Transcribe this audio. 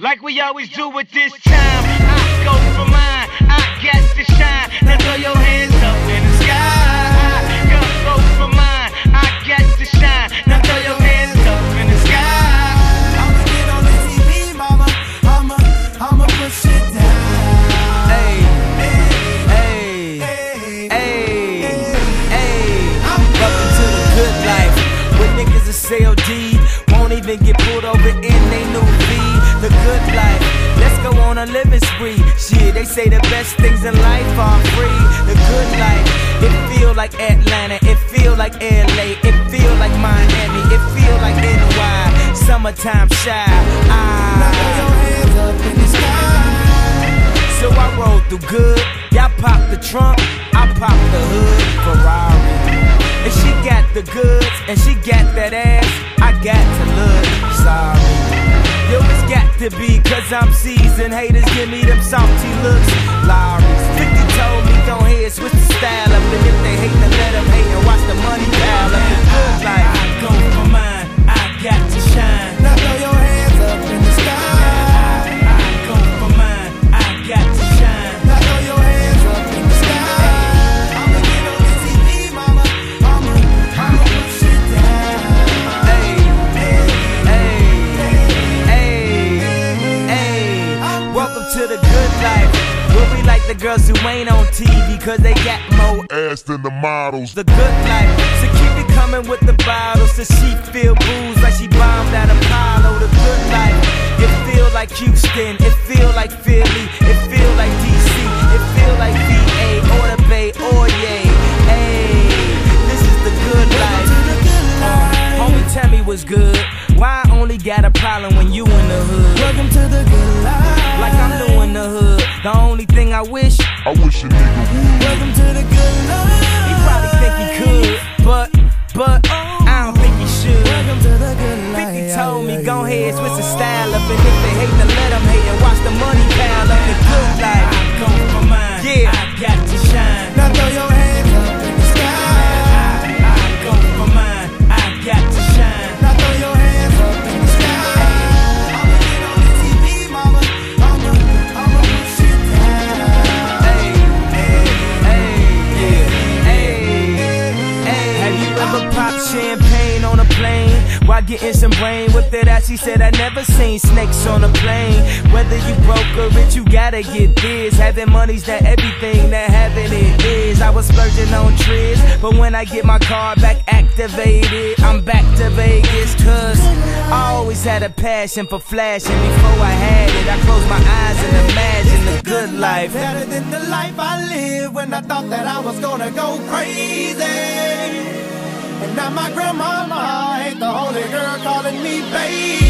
Like we always do at this time, I go for mine. I got to shine. Now throw your hands up in the sky. I go for mine. I got to shine. Now throw your hands up in the sky. I'ma get on the TV, mama. I'ma, I'ma push it down. Hey, hey, Hey, hey, hey. Welcome to the good life. Where niggas is CLD, won't even get pulled over in they new V. The good life. Let's go on a living spree. Shit, they say the best things in life are free. The good life. It feel like Atlanta. It feel like LA. It feel like Miami. It feel like NY. Summertime Chi. Sky. So I roll through good. Y'all pop the trunk, I pop the hood. Ferrari. And she got the goods, and she got that ass. I got to look sorry. Be, cause I'm seasoned. Haters give me them salty looks. Lawry's to the good life. Where we like the girls who ain't on TV cause they got more ass than the models. the good life. So keep it coming with the bottles so she feel booze like she bombed at Apollo. The good life. It feel like Houston, it feel like Philly, Why I only got a problem when you in the hood? Welcome to the good life. Like I'm new in the hood. The only thing I wish, I wish a nigga would. Welcome to the good life. he probably think he could, but, but, I don't think he should. Welcome to the good life. 50 told me, go ahead, switch the style up. And if they hate, then let them hate and watch the money getting some brain with it? As she said, I never seen snakes on a plane. Whether you broke or rich, you gotta get this. Having money's not everything that having it is. I was splurging on trips, but when I get my card back activated, I'm back to Vegas. Cause I always had a passion for flashing. Before I had it, I closed my eyes and imagined the good life. Better than the life I lived when I thought that I was gonna go crazy. And now my grandmama calling me baby.